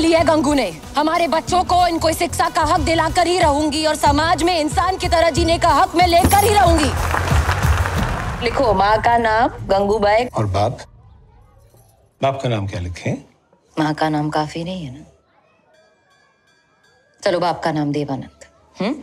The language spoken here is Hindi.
ली है गंगू ने। हमारे बच्चों को इनको शिक्षा का हक दिलाकर ही रहूँगी और समाज में इंसान की तरह जीने का हक मैं लेकर ही रहूँगी। लिखो माँ का नाम गंगूबाई और बाप? बाप का नाम क्या लिखे? माँ का नाम काफ़ी नहीं है ना? चलो बाप का नाम देवानंद। हम्म?